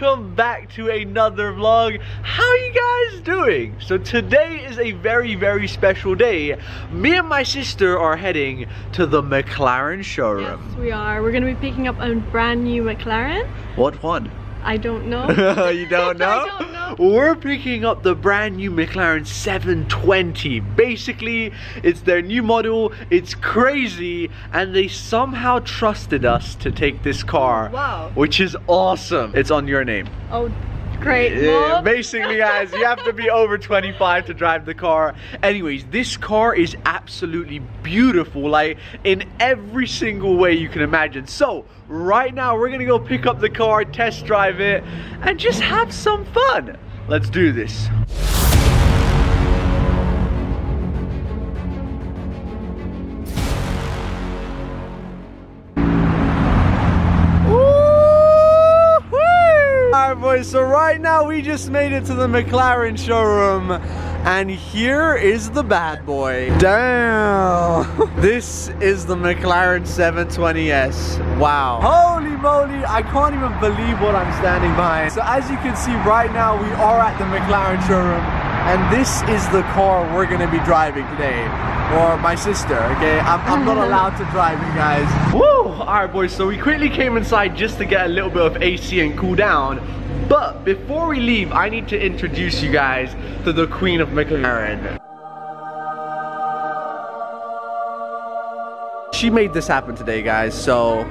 Welcome back to another vlog. How are you guys doing? So today is a very, very special day. Me and my sister are heading to the McLaren showroom. Yes, we are. We're going to be picking up a brand new McLaren. What one? I don't know. you don't know? I don't know. We're picking up the brand new McLaren 720. Basically, it's their new model. It's crazy. And they somehow trusted us to take this car. Wow. Which is awesome. It's on your name. Oh, great. Yeah, Mom. basically, guys, you have to be over 25 to drive the car. Anyways, this car is absolutely beautiful, like in every single way you can imagine. So, right now, we're gonna go pick up the car, test drive it, and just have some fun. Let's do this. Boys, so right now we just made it to the McLaren showroom and here is the bad boy. Damn! this is the McLaren 720S. Wow. Holy moly, I can't even believe what I'm standing behind. So as you can see right now, we are at the McLaren showroom and this is the car we're gonna be driving today. Or my sister, okay? I'm, I'm not allowed to drive you guys. Woo! Alright boys, so we quickly came inside just to get a little bit of AC and cool down. But before we leave, I need to introduce you guys to the Queen of McLaren. She made this happen today, guys, so...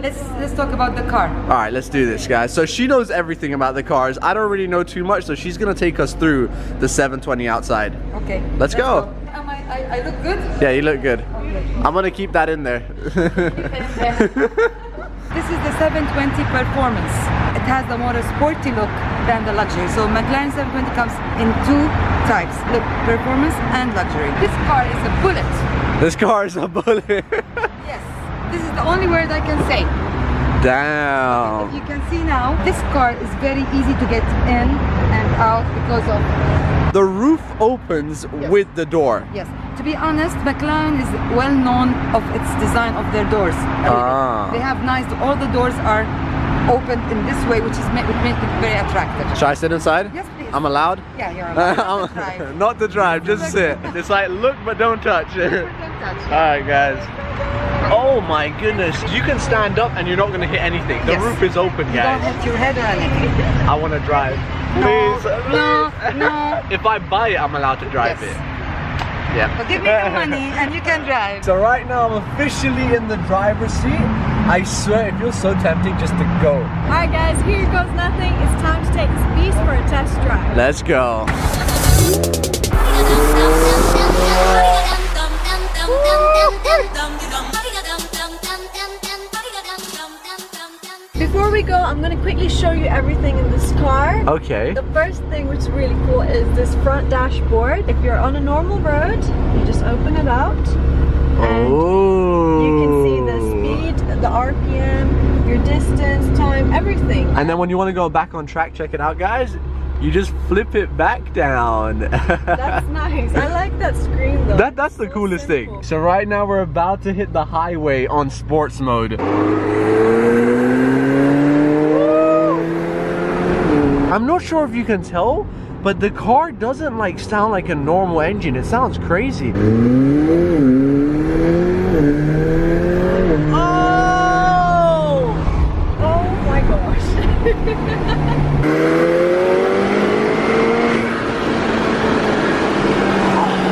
Let's let's talk about the car. All right, let's do this, guys. So she knows everything about the cars. I don't really know too much, so she's gonna take us through the 720 outside. Okay. Let's go. Am I, I, I look good? Yeah, you look good. Okay. I'm gonna keep that in there. This is the 720 performance. It has the more sporty look than the luxury. So McLaren 720 comes in two types, look, performance and luxury. This car is a bullet. this car is a bullet. Yes. This is the only word I can say. Damn. You can see now, this car is very easy to get in and out because of The roof opens with the door. Yes, to be honest, McLaren is well known of its design of their doors. Ah. They have nice, all the doors are opened in this way, which is ma- would it very attractive. Should I sit inside? Yes, please. I'm allowed? Yeah, you're allowed to. Not to drive, just sit. It's like look but don't touch. Don't touch. Alright guys. Oh my goodness. You can stand up and you're not gonna hit anything. The Yes. roof is open You don't hit your head or anything. I wanna drive. No, Please. no, please. no. If I buy it, I'm allowed to drive Yes. it. Yeah. But give me the money and you can drive. So right now I'm officially in the driver's seat. I swear it feels so tempting just to go. Alright, guys, here goes nothing. It's time to take this beast for a test drive. Let's go. Before we go, I'm going to quickly show you everything in this car. Okay. The first thing which is really cool is this front dashboard. If you're on a normal road, you just open it out. And you can see the RPM, your distance, time, everything. And then when you want to go back on track, check it out, guys. You just flip it back down. That's nice. I like that screen though. That that's the So coolest simple. thing. So right now we're about to hit the highway on sports mode. I'm not sure if you can tell, but the car doesn't like sound like a normal engine. It sounds crazy.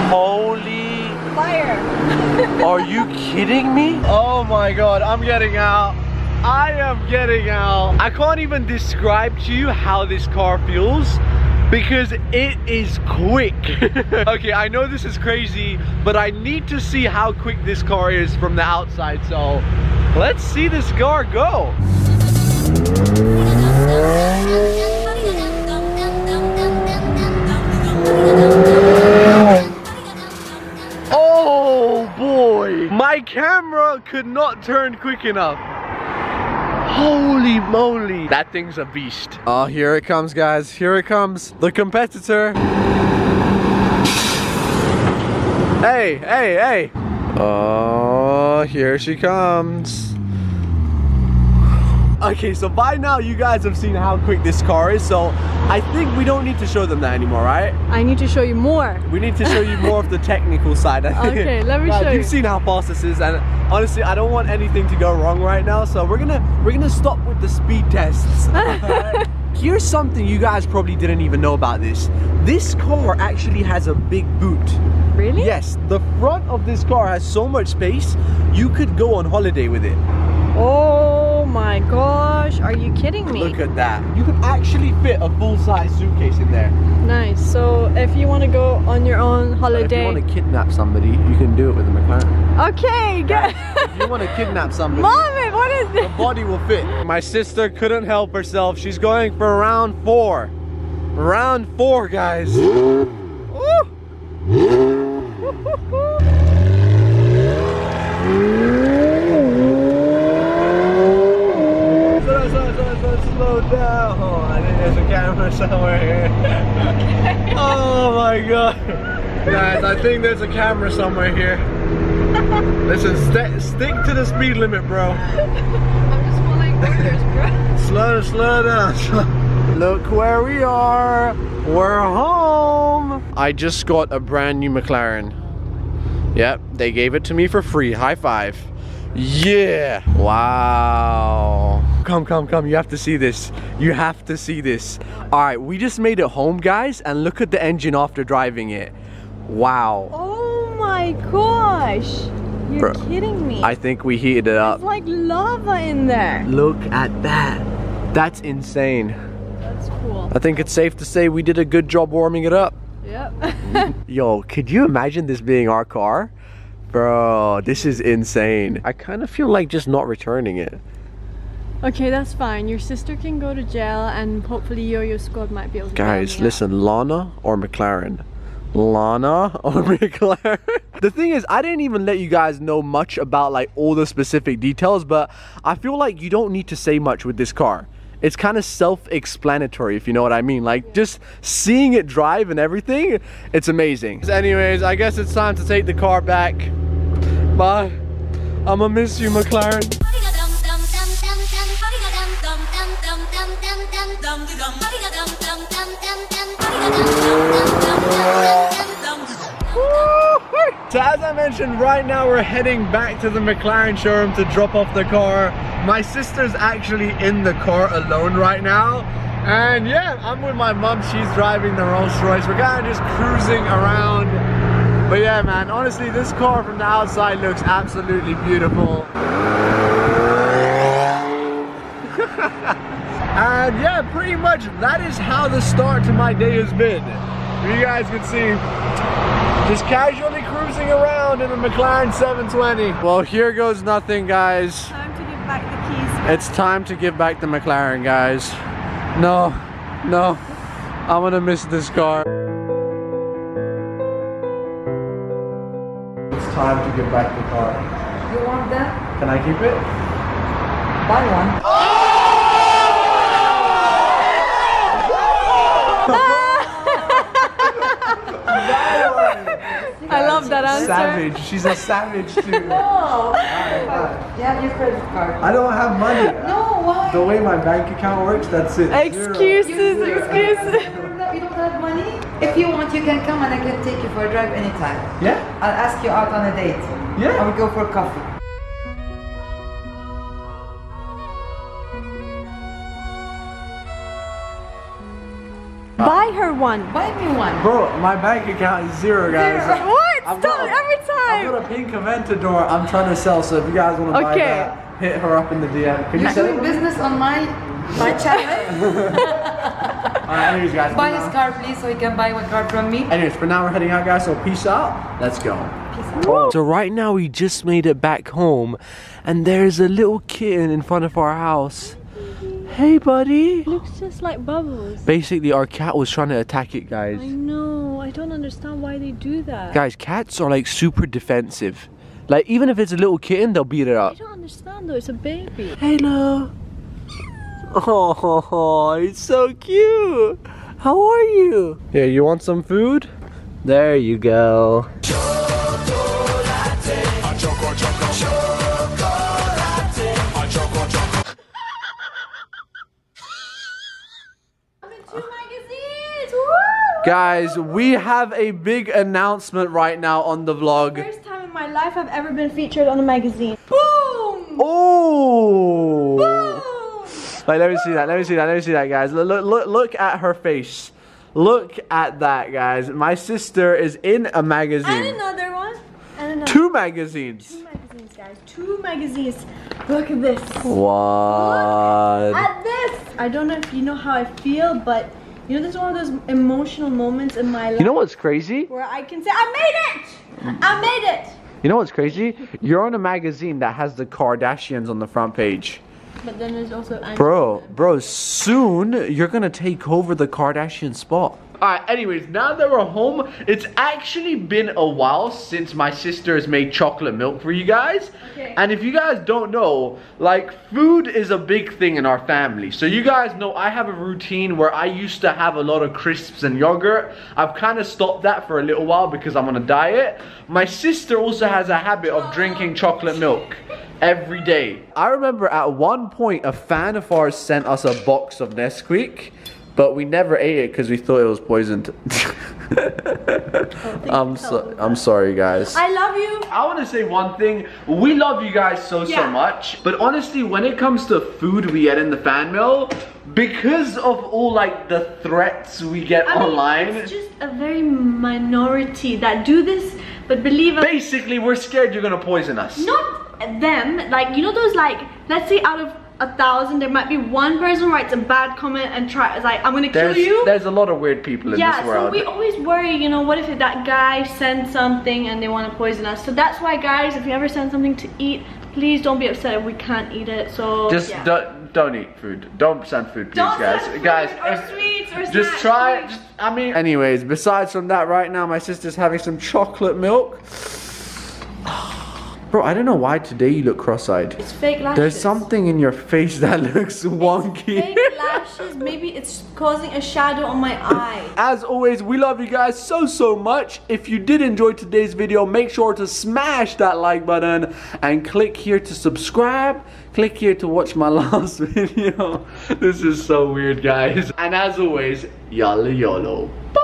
Holy Fire. Are you kidding me? Oh my god, I'm getting out. I am getting out. I can't even describe to you how this car feels because it is quick. okay, I know this is crazy, but I need to see how quick this car is from the outside. So let's see this car go. Could not turn quick enough. Holy moly. That thing's a beast. Oh, here it comes, guys. Here it comes. The competitor. Hey, hey, hey. Oh, here she comes. Okay, so by now you guys have seen how quick this car is, so I think we don't need to show them that anymore, right? I need to show you more. We need to show you more of the technical side. Okay, let me show you. You've you. seen how fast this is, and honestly, I don't want anything to go wrong right now. So we're gonna we're gonna stop with the speed tests. Here's something you guys probably didn't even know about this. This car actually has a big boot. Really? Yes, the front of this car has so much space, you could go on holiday with it. Oh my gosh, are you kidding me? Look at that. You can actually fit a full-size suitcase in there. Nice. So if you want to go on your own But If you want to kidnap somebody, you can do it with a McLaren. Okay, good. if you want to kidnap somebody, Mommy, what is the this? body will fit. My sister couldn't help herself. She's going for round four. Round four, guys. Woo! slow, slow, slow, slow down. I think there's a camera somewhere here. Oh my god. Guys, I think there's a camera somewhere here. Listen, st stick to the speed limit, bro. I'm just following orders, bro. Slow, slow down. Look where we are. We're home. I just got a brand new McLaren. Yep, they gave it to me for free. High five. Yeah. Wow. Come, come, come. You have to see this. You have to see this. All right, we just made it home, guys, and look at the engine after driving it. Wow. Oh my gosh. You're Bro, kidding me. I think we heated it up. It's like lava in there. Look at that. That's insane. That's cool. I think it's safe to say we did a good job warming it up. Yep. Yo, could you imagine this being our car? Bro, this is insane. I kind of feel like just not returning it. okay, that's fine. Your sister can go to jail and hopefully Yo-Yo Squad might be able to Guys, me out. listen, Lana or McLaren? Lana or McLaren? the thing is, I didn't even let you guys know much about like all the specific details, but I feel like you don't need to say much with this car. It's kind of self-explanatory, if you know what I mean. Like just seeing it drive and everything, it's amazing. Anyways, I guess it's time to take the car back. Bye. I'ma miss you, McLaren. So as I mentioned, right now we're heading back to the McLaren showroom to drop off the car. My sister's actually in the car alone right now. And yeah, I'm with my mom. She's driving the Rolls Royce. We're kind of just cruising around. But yeah, man, honestly, this car from the outside looks absolutely beautiful. and yeah, pretty much that is how the start to my day has been. You guys can see just casually cruising around in a McLaren 720. Well, here goes nothing, guys. Time to give back the keys. It's time to give back the McLaren, guys. No, no, I'm gonna miss this car. Time to give back the car. You want that? Can I keep it? Buy one. I love that answer. Savage. She's a savage too. No. You have your credit card. I don't have money. No, why? The way my bank account works, that's it. Zero. Excuses, excuses. You don't have money? If you want, you can come and I can take you for a drive anytime. Yeah? I'll ask you out on a date. Yeah. I will go for coffee. Ah. Buy her one. Buy me one. Bro, my bank account is zero, guys. Zero. What? I've Stop got- it every time. I've time. got a pink Aventador I'm trying to sell, so if you guys want to buy that, hit her up in the DM. Can you You're sell doing business on my my channel. Alright, anyways, guys. buy for his car, please, so you can buy one car from me. Anyways, for now we're heading out, guys. So peace out. Let's go. So right now we just made it back home, and there's a little kitten in front of our house. Hey, buddy. Looks just like Bubbles. Basically, our cat was trying to attack it, guys. I know. I don't understand why they do that. Guys, cats are like super defensive. Like even if it's a little kitten, they'll beat it up. I don't understand though. It's a baby. Hello. Oh, he's so cute. How are you? Yeah, you want some food? There you go. Guys, we have a big announcement right now on the vlog. First time in my life I've ever been featured on a magazine. Boom! Oh! Like, let me see that. Let me see that. Let me see that, guys. Look, look, look, look at her face. Look at that, guys. My sister is in a And magazine. another one. And another. Two magazines. Two magazines, guys. Two magazines. Look at this. What? At this. I don't know if you know how I feel, but you know, this is one of those emotional moments in my life You know what's crazy? where I can say, I made it! I made it! You know what's crazy? You're on a magazine that has the Kardashians on the front page. But then there's also Angelina. Bro, bro, soon you're gonna take over the Kardashian spot. Alright, anyways, now that we're home, it's actually been a while since my sister has made chocolate milk for you guys. Okay. And if you guys don't know, like, food is a big thing in our family. So you guys know I have a routine where I used to have a lot of crisps and yogurt. I've kind of stopped that for a little while because I'm on a diet. My sister also has a habit of drinking chocolate milk every day. I remember at one point a fan of ours sent us a box of Nesquik, but we never ate it because we thought it was poisoned. I'm so I'm sorry, guys. I love you. I want to say one thing. We love you guys so, so much. But honestly, when it comes to food we get in the fan mail, because of all like the threats we get I mean, online, it's just a very minority that do this, but believe us, basically we're scared you're gonna poison us. not them. Like you know those like, let's say out of a thousand, there might be one person writes a bad comment and try like, I'm gonna There's, kill you. there's a lot of weird people in yeah, this so we always worry, you know, what if that guy sends something and they want to poison us? So that's why, guys, if you ever send something to eat, please don't be upset if we can't eat it. So just yeah. don't, don't eat food. Don't send food, please, Don't guys. food guys, or sweets or just try. Just, I mean, anyways, besides from that, right now my sister's having some chocolate milk. Bro, I don't know why today you look cross-eyed. It's fake lashes. There's something in your face that looks wonky. Fake lashes. Maybe it's causing a shadow on my eye. As always, we love you guys so, so much. If you did enjoy today's video, make sure to smash that like button and click here to subscribe. Click here to watch my last video. This is so weird, guys. And as always, yalla yolo. Bye.